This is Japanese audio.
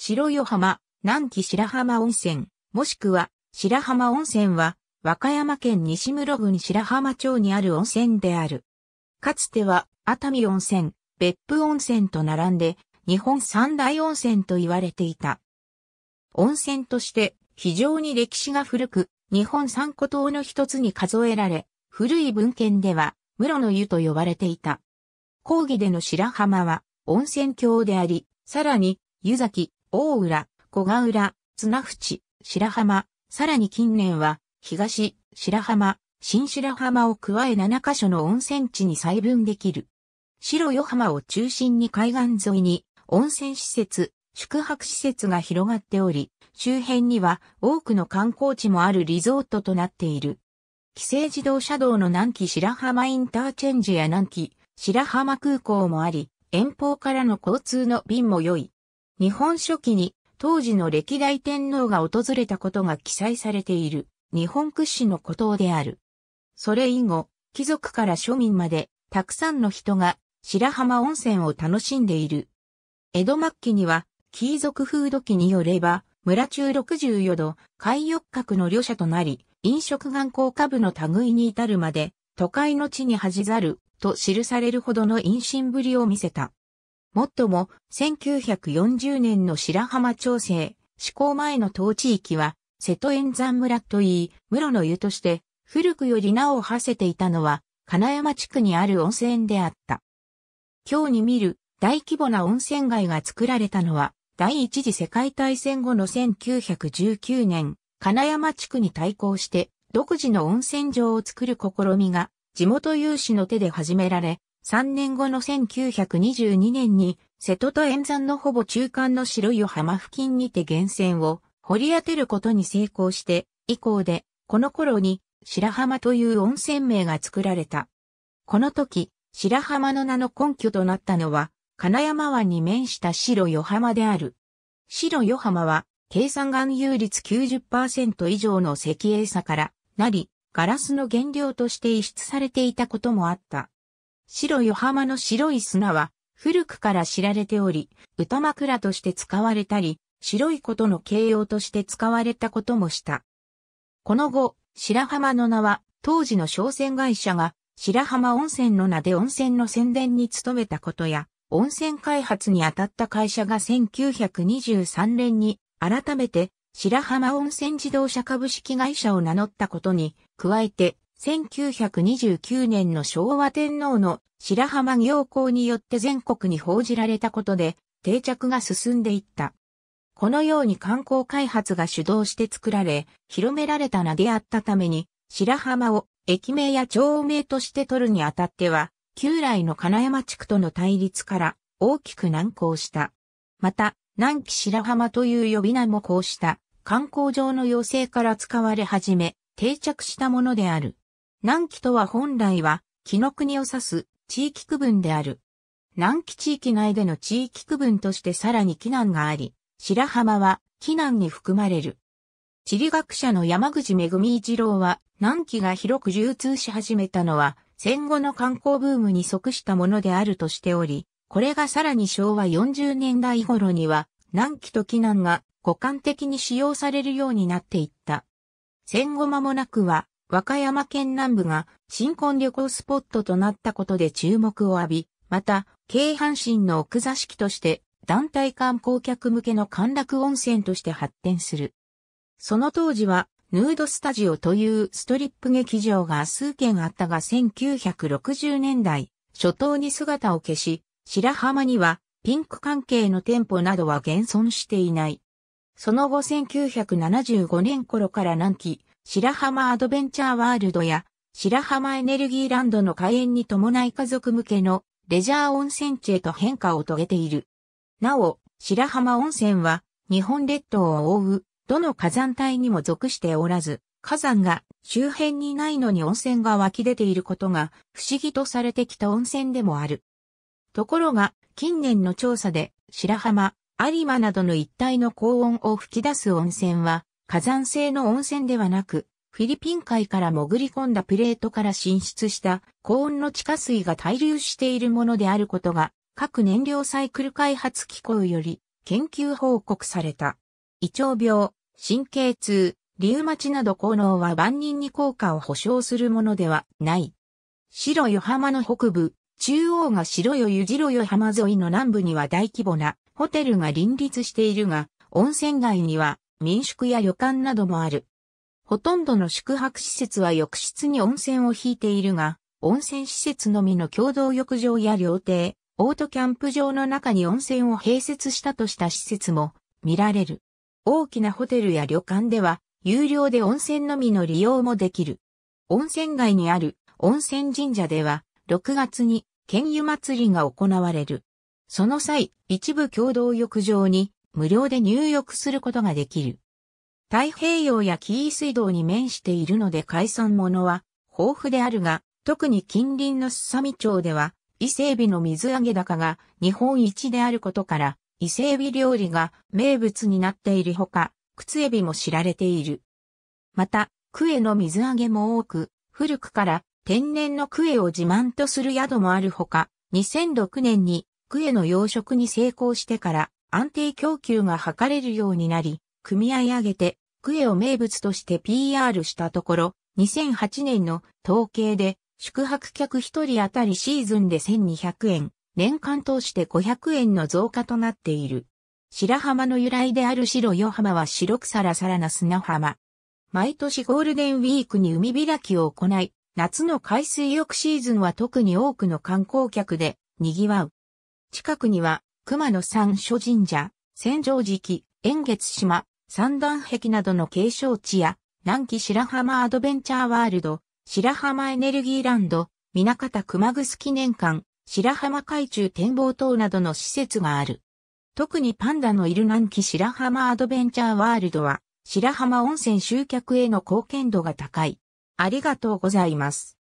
白与浜、南紀白浜温泉、もしくは白浜温泉は和歌山県西室郡白浜町にある温泉である。かつては熱海温泉、別府温泉と並んで日本三大温泉と言われていた。温泉として非常に歴史が古く、日本三古島の一つに数えられ、古い文献では室の湯と呼ばれていた。講義での白浜は温泉郷であり、さらに湯崎、大浦、小賀浦、綱淵、白浜、さらに近年は東、白浜、新白浜を加え7カ所の温泉地に細分できる。白与浜を中心に海岸沿いに温泉施設、宿泊施設が広がっており、周辺には多くの観光地もあるリゾートとなっている。規制自動車道の南紀白浜インターチェンジや南紀白浜空港もあり、遠方からの交通の便も良い。日本初期に当時の歴代天皇が訪れたことが記載されている日本屈指の孤島である。それ以後、貴族から庶民までたくさんの人が白浜温泉を楽しんでいる。江戸末期には、キー族風土記によれば、村中64度、海翼閣の旅社となり、飲食眼光株の類に至るまで、都会の地に恥ざる、と記されるほどの陰心ぶりを見せた。もっとも、1940年の白浜調整、施行前の当地域は、瀬戸円山村といい、室の湯として、古くより名を馳せていたのは、金山地区にある温泉であった。今日に見る大規模な温泉街が作られたのは、第一次世界大戦後の1919年、金山地区に対抗して独自の温泉場を作る試みが地元有志の手で始められ、3年後の1922年に瀬戸と沿山のほぼ中間の白い浜付近にて源泉を掘り当てることに成功して以降でこの頃に白浜という温泉名が作られた。この時、白浜の名の根拠となったのは金山湾に面した白与浜である。白与浜は、計算含有率90%以上の石英砂からなり、ガラスの原料として輸出されていたこともあった。白与浜の白い砂は、古くから知られており、歌枕として使われたり、白いことの形容として使われたこともした。この後、白浜の名は、当時の商船会社が、白浜温泉の名で温泉の宣伝に努めたことや、温泉開発に当たった会社が1923年に改めて白浜温泉自動車株式会社を名乗ったことに加えて1929年の昭和天皇の白浜行幸によって全国に報じられたことで定着が進んでいった。このように観光開発が主導して作られ、広められた名であったために、白浜を駅名や町名として取るにあたっては、旧来の金山地区との対立から大きく難航した。また、南紀白浜という呼び名もこうした観光上の要請から使われ始め、定着したものである。南紀とは本来は、木の国を指す地域区分である。南紀地域内での地域区分としてさらに紀南があり、白浜は紀南に含まれる。地理学者の山口めぐみ一郎は、南紀が広く流通し始めたのは、戦後の観光ブームに即したものであるとしており、これがさらに昭和40年代頃には、南紀と紀南が互換的に使用されるようになっていった。戦後間もなくは、和歌山県南部が新婚旅行スポットとなったことで注目を浴び、また、京阪神の奥座敷として団体観光客向けの歓楽温泉として発展する。その当時はヌードスタジオというストリップ劇場が数件あったが1960年代初頭に姿を消し、白浜にはピンク関係の店舗などは現存していない。その後1975年頃から南紀、白浜アドベンチャーワールドや白浜エネルギーランドの開園に伴い家族向けのレジャー温泉地へと変化を遂げている。なお、白浜温泉は日本列島を覆うどの火山帯にも属しておらず、火山が周辺にないのに温泉が湧き出ていることが不思議とされてきた温泉でもある。ところが、近年の調査で白浜、有馬などの一帯の高温を吹き出す温泉は火山性の温泉ではなく、フィリピン海から潜り込んだプレートから進出した高温の地下水が滞留しているものであることが各燃料サイクル開発機構より研究報告された。胃腸病、神経痛、リウマチなど効能は万人に効果を保証するものではない。白湯浜の北部、中央が白湯湯白湯浜沿いの南部には大規模なホテルが林立しているが、温泉街には民宿や旅館などもある。ほとんどの宿泊施設は浴室に温泉を引いているが、温泉施設のみの共同浴場や料亭、オートキャンプ場の中に温泉を併設したとした施設も見られる。大きなホテルや旅館では有料で温泉のみの利用もできる。温泉街にある温泉神社では6月に県湯祭りが行われる。その際、一部共同浴場に無料で入浴することができる。太平洋や紀伊水道に面しているので海産物は豊富であるが、特に近隣のすさみ町では伊勢海老の水揚げ高が日本一であることから、伊勢海老料理が名物になっているほか、靴エビも知られている。また、クエの水揚げも多く、古くから天然のクエを自慢とする宿もあるほか、2006年にクエの養殖に成功してから安定供給が図れるようになり、組合上げてクエを名物として PR したところ、2008年の統計で宿泊客一人当たりシーズンで1200円、年間通して500円の増加となっている。白浜の由来である白夜浜は白くサラサラな砂浜。毎年ゴールデンウィークに海開きを行い、夏の海水浴シーズンは特に多くの観光客で賑わう。近くには熊野山諸神社、千畳敷、円月島、三段壁などの景勝地や南紀白浜アドベンチャーワールド、白浜エネルギーランド、南方熊楠記念館、白浜海中展望塔などの施設がある。特にパンダのいる南紀白浜アドベンチャーワールドは、白浜温泉集客への貢献度が高い。ありがとうございます。